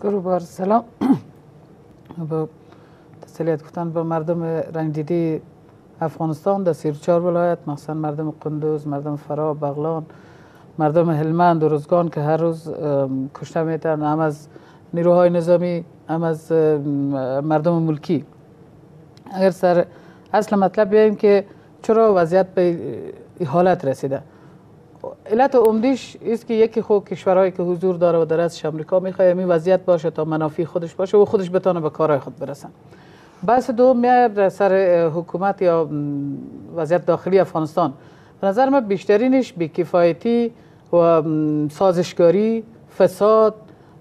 تشکر بار سلام. با تسلیت گفتن به مردم رنگ دیدی افغانستان در چهار ولایت مثلا مردم قندوز مردم فرا بغلان مردم هلمند و روزگان که هر روز کشته میتن هم از نیروهای نظامی هم از مردم ملکی. اگر سر اصل مطلب بیاییم که چرا وضعیت به حالت رسیده. علت عمدیش است که یکی خوب کشورهایی که حضور داره و در ازش امریکا می‌خواد می وضعیت باشه تا منافع خودش باشه و خودش بتونه به کارهای خود برسن بحث دوم میاد سر حکومت یا وضعیت داخلی افغانستان. به نظر من بیشترینش بیکفایتی و سازشکاری فساد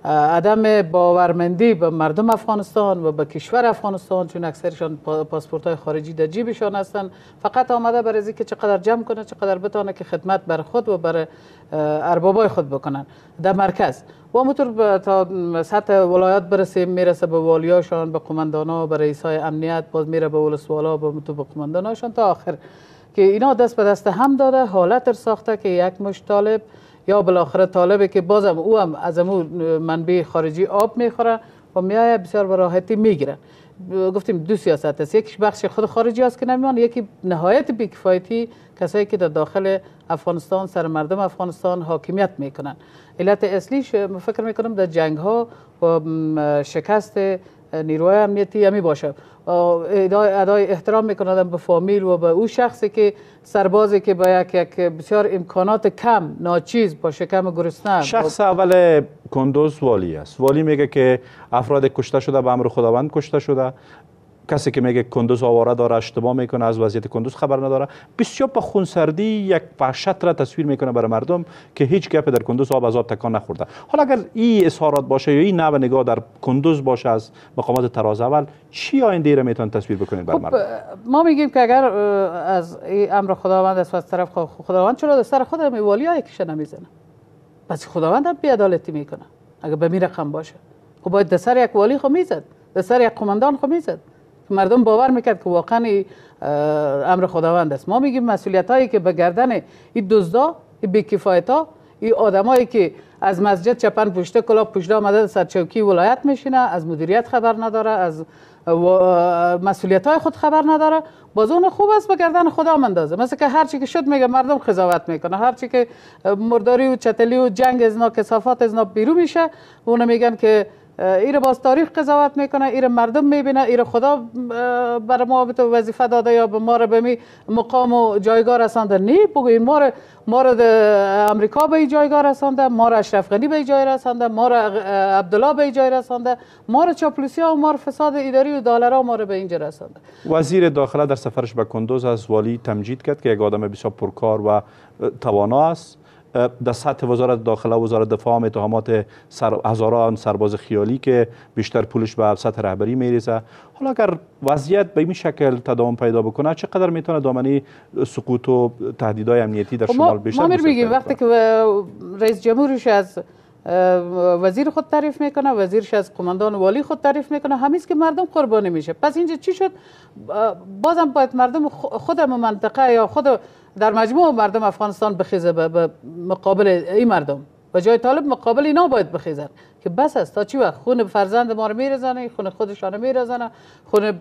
عدم باورمندی به مردم افغانستان و به کشور افغانستان چون اکثرشان پاسپورت های خارجی در جیبشان هستند فقط آمده برای که چقدر جمع کنه چقدر بتونه که خدمت بر خود و بر اربابای خود بکنن. در مرکز و همونطور تا سطح ولایات برسه می‌رسه به والیاشان به قماندانا به رئیسای امنیت باز میره به ولسوالا به به قمانداناشان تا آخر. که اینا دست به دست هم داده حالت ساخته که یک مش طالب یا بالاخره طالبه که بازم او هم از امو منبع خارجی آب می‌خوره و میایه بسیار به راحتی می‌گیره گفتیم دو سیاست است. یکیش بخش خود خارجی است که نمیان یکی نهایت بیکفایتی کسایی که در داخل افغانستان سر مردم افغانستان حاکمیت می‌کنن. علت اصلیش فکر می‌کنم در جنگ ها و شکست نیروهای امنیتی همی باشه. ادای احترام میکنادم به فامیل و به او شخصی که سربازی که با یک, یک بسیار امکانات کم ناچیز با شکم گرسنه. شخص اول کندوز والی است. والی میگه که افراد کشته شده به امر خداوند کشته شده. کسی که میگه کندوز آواره داره اشتباه می‌کنه از وضعیت کندوز خبر نداره. بسیار با خونسردی یک وحشت را تصویر می‌کنه برای مردم که هیچ گپ در کندوز آب از آب تکان نخورده. حالا اگر این اظهارات باشه یا این نوع نگاه در کندوز باشه از مقامات تراز اول چی آینده را میتون تصویر بکنید بر خب، مردم؟ ما میگیم که اگر از امر خداوند است از طرف خداوند چرا در سر خود والی های کشه نمی‌زنه پس خداوند هم بی‌عدالتی می‌کنه. اگر به می رقم باشه. خب باید در سر یک والی خو می‌زد در سر یک قماندان خو می‌زد. مردم باور می‌کرد که واقعا امر خداوند است. ما میگیم مسئولیت هایی که به گردن این دزدا این بیکفایت ها این آدمایی که از مسجد چپن پشته کلا پشته آمده سر چوکی ولایت میشینه از مدیریت خبر نداره از مسئولیت های خود خبر نداره باز اون خوب است به گردن خدا مندازه مثل که هر چی که شد میگه مردم قضاوت می‌کنه. هر چی که مرداری و چتلی و جنگ از نا کسافات از نا بیرو میشه اون میگن که ایر باز تاریخ قضاوت می‌کنه ایر مردم می‌بینه ایر خدا برای ما به وظیفه داده یا به ما رو به می مقام و جایگاه رسانده. نی بگوین ما رو ما رو امریکا به جایگاه رسانده ما رو اشرف غنی به جای رسانده ما رو عبدالله به جای رسانده ما رو چاپلوسی و ما رو فساد اداری و دلارا ما رو به اینجا رسانده. وزیر داخله در سفرش به کندوز از والی تمجید کرد که یک آدم بسیار پرکار و توانا است. در سطح وزارت داخله و وزارت دفاع هم اتهامات سر هزاران سرباز خیالی که بیشتر پولش به سطح رهبری میریزه. حالا اگر وضعیت به این شکل تداوم پیدا بکنه چقدر می‌تونه دامنی سقوط و تهدیدهای امنیتی در خب شمال بیشتر ما میگیم وقتی که رئیس جمهورش از وزیر خود تعریف می‌کنه وزیرش از قماندان والی خود تعریف می‌کنه همیست که مردم قربانی میشه. پس اینجا چی شد؟ بازم باید مردم خود منطقه یا خود در مجموع مردم افغانستان بخیزه به مقابل این مردم. و جای طالب مقابل اینا باید بخیزن که بس است. تا چی وقت؟ خون فرزند ما رو میرزنه خون خودشان میرزنه خون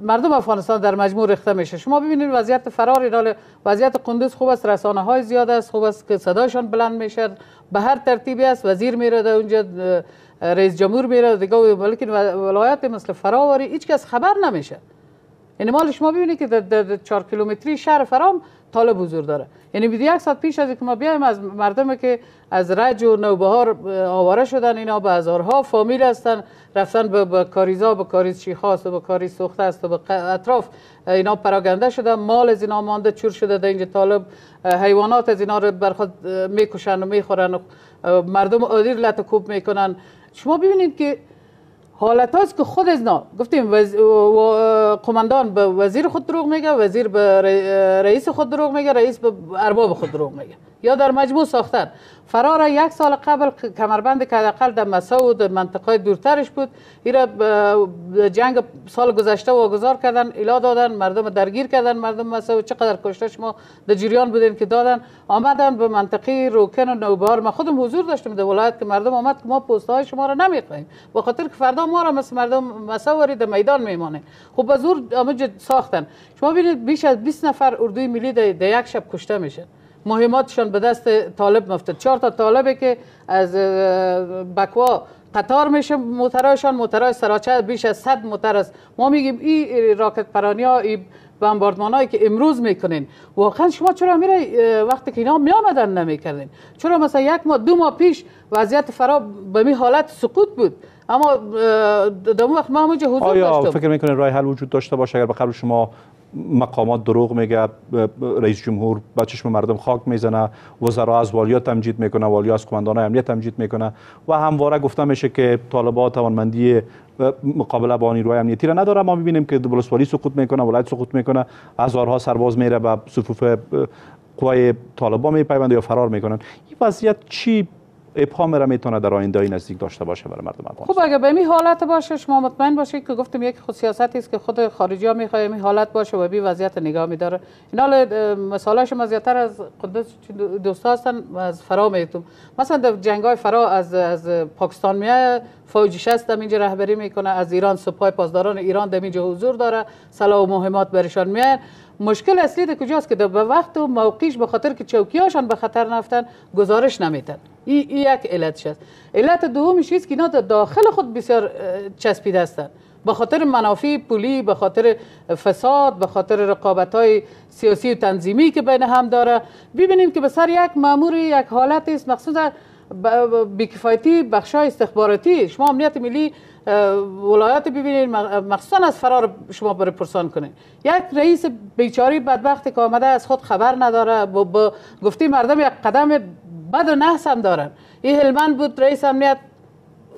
مردم افغانستان در مجموع ریخته میشه. شما ببینید وضعیت فرار ایران وضعیت قندوز خوب است رسانه های زیاد است خوب است که صدایشان بلند میشه. به هر ترتیبی است وزیر میره اونجا رئیس جمهور میره دیگه ولی ولایت مثل فراوری هیچ کس خبر نمیشه. یعنی مال شما ببینید که در 4 کیلومتری شهر فرام طالب حضور داره. یعنی بیدی یک ساعت پیش از که ما بیایم از مردم که از رج و نوبهار آواره شدن اینا به هزارها فامیل هستن رفتن به, کاریزا به کاریز شیخاست و به کاریز سوخته است به اطراف اینا پراگنده شده مال از اینا مانده چور شده در اینجا. طالب حیوانات از اینا رو بر خود می‌کشن و می‌خورن و مردم عادی لط کوب می‌کنن. شما ببینید که حالت هاست که خود از نا گفتیم وز... قماندان به وزیر خود دروغ میگه وزیر به رئیس خود دروغ میگه رئیس به ارباب خود دروغ میگه. یا در مجموع ساختن. فرار یک سال قبل کمربند که حداقل در مسا و در منطقه دورترش بود. ایرا جنگ سال گذشته واگذار کردن الا دادن مردم درگیر کردن مردم مسا و چقدر کشته شما در جریان بودین که دادن. آمدن به منطقه روکن و نوبار ما خودم حضور داشتم در ولایت که مردم آمد که ما پست های شما را نمی‌خوایم. به خاطر که فردا ما را مثل مردم مسا در میدان میمانه. خب به زور ساختن. شما ببینید بیش از 20 نفر اردوی ملی در یک شب کشته میشه. مهماتشان به دست طالب مفتد چهار تا طالبه که از بکوا قطار میشه موترایشان موترای سراچه بیش از 100 موتر است. ما میگیم این راکت پرانی ها این بمباردمان هایی که امروز می‌کنین. واقعا شما چرا میره وقتی که اینا می آمدن نمی‌کردین؟ چرا مثلا یک ماه دو ماه پیش وضعیت فرا به می حالت سقوط بود؟ اما در وقت ما همونجا حضور آیا فکر می‌کنین راه حل وجود داشته باشه اگر به قبل شما مقامات دروغ میگه رئیس جمهور با چشم مردم خاک می‌زنه وزرا از والیا تمجید می‌کنه والیا از کماندان امنیت تمجید می‌کنه و همواره گفته میشه که طالبان توانمندی مقابله با نیروهای امنیتی را نداره. ما می‌بینیم که ولسوالی سقوط می‌کنه ولایت سقوط می‌کنه هزارها سرباز میره به صفوف قوای طالبان میپیونده یا فرار می‌کنن. این وضعیت چی ابهام را می‌تونه در آینده نزدیک داشته باشه برای مردم افغانستان. خب اگه به این حالت باشه شما مطمئن باشید که گفتم یک خود سیاستی است که خود خارجی ها می‌خواه این حالت باشه و بی وضعیت نگاه میداره. این حال مثالاش زیادتر از قدس دوست هستن از فرا میتون مثلا در جنگ های فرا از از پاکستان میاد فوج شست اینجا رهبری می‌کنه از ایران سپاه پاسداران ایران در اینجا حضور داره سلاح و مهمات برشان میاد مشکل اصلی در کجاست که به وقت و موقعش به خاطر که چوکیاشان به خطر نفتن گزارش نمیتن این ای یک علتش است علت دومش است که اینا داخل خود بسیار چسبیده هستند به خاطر منافع پولی به خاطر فساد به خاطر رقابت های سیاسی و تنظیمی که بین هم داره. ببینیم که به سر یک مامور یک حالت است مخصوصا بیکفایتی بخش استخباراتی. شما امنیت ملی ولایت ببینید مخصوصا از فرار شما بر پرسان کنید یک رئیس بیچاری بدبخت که آمده از خود خبر نداره با, گفتی مردم یک قدم بد و نحس هم دارن. این هلمند بود رئیس امنیت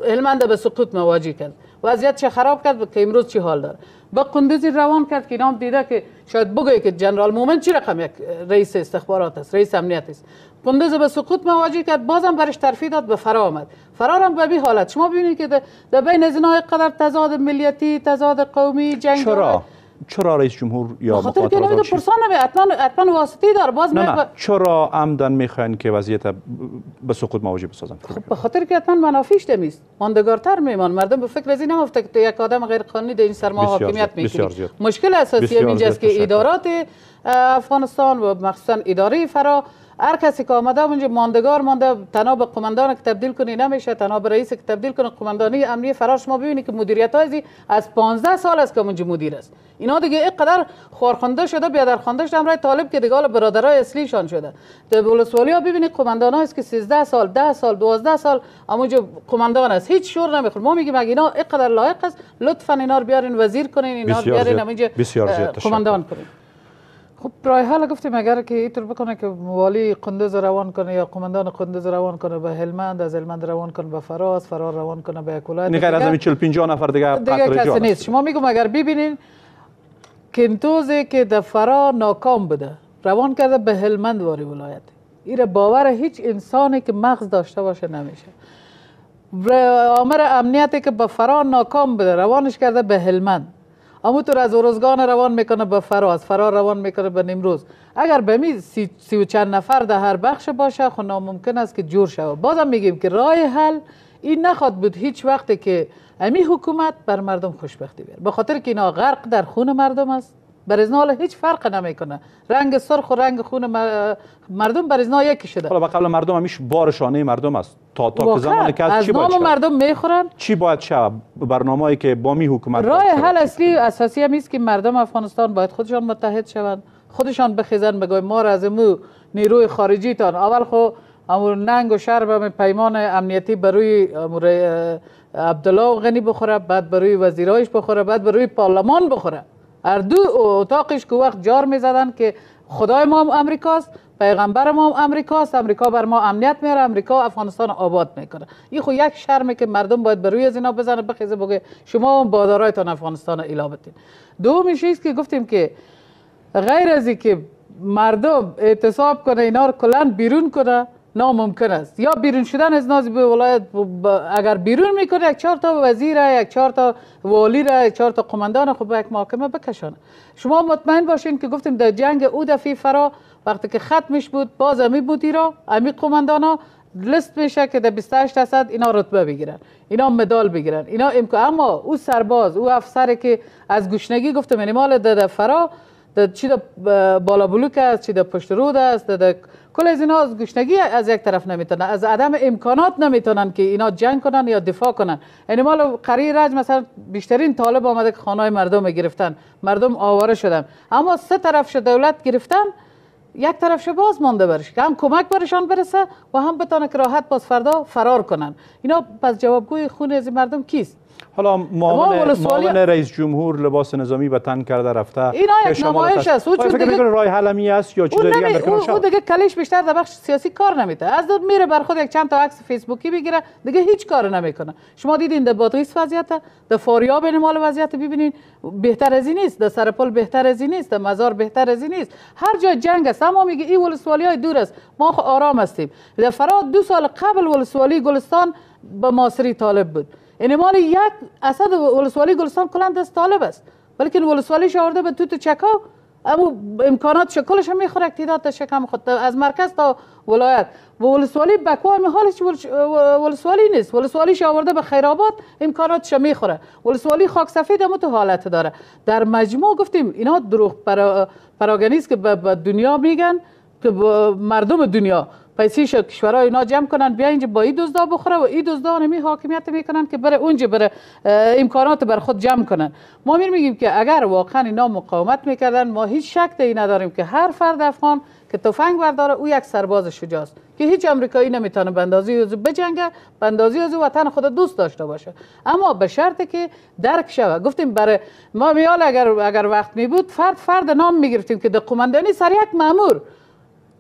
هلمند به سقوط مواجه کرد. وضعیت چه خراب کرد که امروز چی حال داره؟ با قندوزی روان کرد که اینام دیده که شاید بگوی که جنرال مومن چی رقم یک رئیس استخبارات است رئیس امنیت است. قندوز به سقوط مواجه کرد بازم برش ترفیع داد به فرا آمد. فرار هم به بی حالت. شما ببینید که در بین از قدر تضاد ملیتی تضاد قومی جنگ چرا؟ چرا رئیس جمهور یا خاطر که نمیده پرسان حتما حتما واسطه داره باز نه نه. چرا عمدن می‌خواین که وضعیت به سقوط مواجه بسازن؟ خب به خاطر که حتما منافعش دمیست ماندگارتر میمان. مردم به فکر از این نمفته که یک آدم غیر قانونی در این سرما حاکمیت می‌کنه مشکل اساسی اینجاست که ادارات افغانستان و مخصوصا اداره فرا هر کسی که آمده اونجا ماندگار مانده تنها به قماندان که تبدیل کنی نمیشه تنها به رئیس که تبدیل کنه قماندانی امنیه فرار شما ببینید که مدیریت های از 15 سال است که اونجا مدیر است. اینا دیگه اینقدر خورخنده شده بیادر خونده شده امرای طالب که دیگه برادرای اصلیشان شده. در ولسوالی ها ببینید قماندان است که 13 سال 10 سال 12 سال اونجا قماندان است. هیچ شور نمی‌خوره. ما میگیم اگه اینا اینقدر لایق است لطفا اینا رو بیارین وزیر کنین اینا رو بیارین اونجا قماندان کنین. خب راه حل گفتیم اگر که اینطور بکنه که والی قندوز روان کنه یا قماندان قندوز روان کنه به هلمند از هلمند روان کنه به فراز فرار روان کنه به یک ولایت غیر از همین 50 نفر دیگه دیگه کسی نیست. شما میگم اگر ببینین کنتوزی که در فرا ناکام بوده روان کرده به هلمند واری ولایت. این باور هیچ انسانی که مغز داشته باشه نمیشه. آمر امنیتی که به فرا ناکام بوده روانش کرده به هلمند. همونطور از ارزگان روان می‌کنه به فراز فرار روان می‌کنه به نمروز اگر به می سی, سی و چند نفر در هر بخش باشه خب ناممکن است که جور شود. بازم میگیم که راه حل این نخواد بود هیچ وقتی که امی حکومت بر مردم خوشبختی بیاره. به خاطر که اینا غرق در خون مردم است. بر ازنا هیچ فرق نمی‌کنه. رنگ سرخ و رنگ خون مردم بر ازنا یکی شده حالا قبل مردم همیش بار شانه مردم است تا تا که زمانی که از چی نام مردم می‌خورن. چی باید شود؟ برنامه‌ای که با می حکومت راه حل اصلی اساسی هم است که مردم افغانستان باید خودشان متحد شوند. خودشان بخیزن بگوی ما را از مو نیروی خارجی تان اول خو امور ننگ و شرب پیمان امنیتی بروی عبدالله و غنی بخوره بعد بروی وزیرایش بخوره بعد بروی پارلمان بخوره. هر دو اتاقش که وقت جار می زدن که خدای ما امریکاست پیغمبر ما امریکاست امریکا بر ما امنیت میاره امریکا افغانستان آباد می‌کنه. این خو یک شرمه که مردم باید بر روی از اینا بزنه بخیزه بگه شما بادارایتان افغانستان الا بتین دومی چیز که گفتیم که غیر از که مردم اعتصاب کنه اینا رو کلا بیرون کنه ناممکن است. یا بیرون شدن از نازی به ولایت اگر بیرون می‌کنه یک چهار تا وزیر یک چهار تا والی را یک چهار تا قماندان خب یک محاکمه بکشانه. شما مطمئن باشین که گفتیم در جنگ او دفی فرا وقتی که ختمش بود باز امی بود را امی قماندان لست میشه که در 28 درصد اینا رتبه بگیرن اینا مدال بگیرن اینا امکان اما او سرباز او افسر که از گشنگی گفتم منیمال در فرا در چی در بالا بلوک است چی در پشت رود است در کل از اینا از گشنگی از یک طرف نمی‌تونن از عدم امکانات نمی‌تونن که اینا جنگ کنن یا دفاع کنن. یعنی مال قری رج مثلا بیشترین طالب آمده که خانه مردم گرفتن مردم آواره شدن. اما سه طرفش دولت گرفتن یک طرفش باز مانده برش که هم کمک برشان برسه و هم بتانه که راحت باز فردا فرار کنن. اینا پس جوابگوی خون از مردم کیست؟ حالا معاون, معاون رئیس جمهور لباس نظامی به تن کرده رفته. اینا یک نمایش است. او فکر دیگه... رای حلمی است یا چیز دیگه در او, او دیگه کلیش بیشتر در بخش سیاسی کار نمیته از داد میره بر خود یک چند تا عکس فیسبوکی بگیره دیگه هیچ کار نمی‌کنه. شما دیدین در بادغیس وضعیت؟ در فاریاب مال وضعیت ببینین. بهتر از این نیست. در سرپل بهتر از این نیست. در مزار بهتر از این نیست. هر جای جنگ است. اما میگه این ولسوالی های دور است. ما آرام هستیم. در فراد دو سال قبل ولسوالی گلستان به ماسری طالب بود. یعنی مال یک اسد ولسوالی گلستان کلا دست طالب است. ولی ولسوالی آورده به تو تو چکا اما امکانات شکلش هم می‌خوره تعداد شکم خود. از مرکز تا ولایت. و ولسوالی بکوا می حالش ولسوالی نیست. ولسوالیش آورده به خیرآباد امکاناتش می‌خوره. ولسوالی خاک سفید هم تو حالت داره. در مجموع گفتیم اینا دروغ پراگنیست که به دنیا میگن. که مردم دنیا پیسیش کشورهای اینا جمع کنن بیا اینجا با این دزدا بخوره و این دزدا نمی حاکمیت می‌کنن که بره اونجا بره امکانات بر خود جمع کنن. ما می میگیم که اگر واقعا اینا مقاومت می‌کردن ما هیچ شک این نداریم که هر فرد افغان که تفنگ برداره او یک سرباز شجاست. که هیچ امریکایی نمی‌تونه بندازی از بجنگه بندازی از وطن خود دوست داشته باشه. اما به شرطی که درک شود. گفتیم برای ما میال اگر اگر وقت می بود فرد فرد نام می‌گرفتیم که در قماندانی سر یک مامور.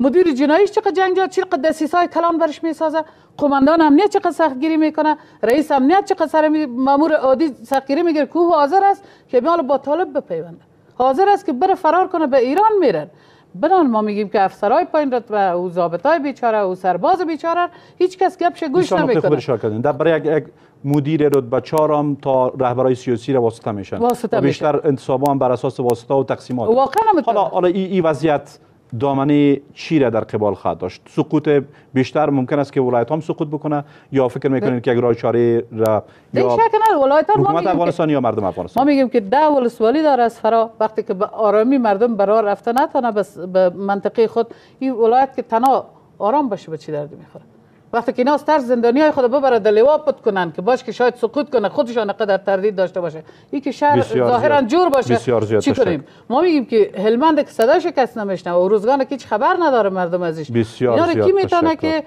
مدیر جناییش چقدر جنجال چقدر دسیسای کلان برش می‌سازه. قماندان امنیت چقدر سختگیری می‌کنه. رئیس امنیت چقدر سر مامور عادی سختگیری می‌گیره. که حاضر است که بیال با طالب بپیونده. حاضر است که بره فرار کنه به ایران میرن. بنان ما میگیم که افسرای پایین رتبه او ضابطای بیچاره او سرباز بیچاره. هیچ کس گپش گوش نمی‌کنه. در برای یک مدیر رتبه چهارم تا رهبرای سیاسی را واسطه میشن. واسطه بیشتر انتصابا هم بر اساس واسطه و تقسیمات. واقعا حالا حالا این وضعیت دامنه چی را در قبال خواهد داشت. سقوط بیشتر ممکن است که ولایت هم سقوط بکنه یا فکر می‌کنید که اگر راه چاره را یا ولایت حکومت افغانستان یا مردم افغانستان؟ ما میگیم که ده ولسوالی داره از فرا. وقتی که به آرامی مردم برای رفته نتونه به منطقه خود. این ولایت که تنها آرام باشه به چی دردی می‌خوره؟ وقتی که اینا از ترس زندانی های خود ببره دلیوا پت کنن که باش که شاید سقوط کنه خودشان قدر تردید داشته باشه. این که شهر ظاهرا جور باشه. چی کنیم؟ ما میگیم که هلمند که صداش کس نمیشنه و روزگان که هیچ خبر نداره مردم ازش بسیار اینا کی می‌تونه که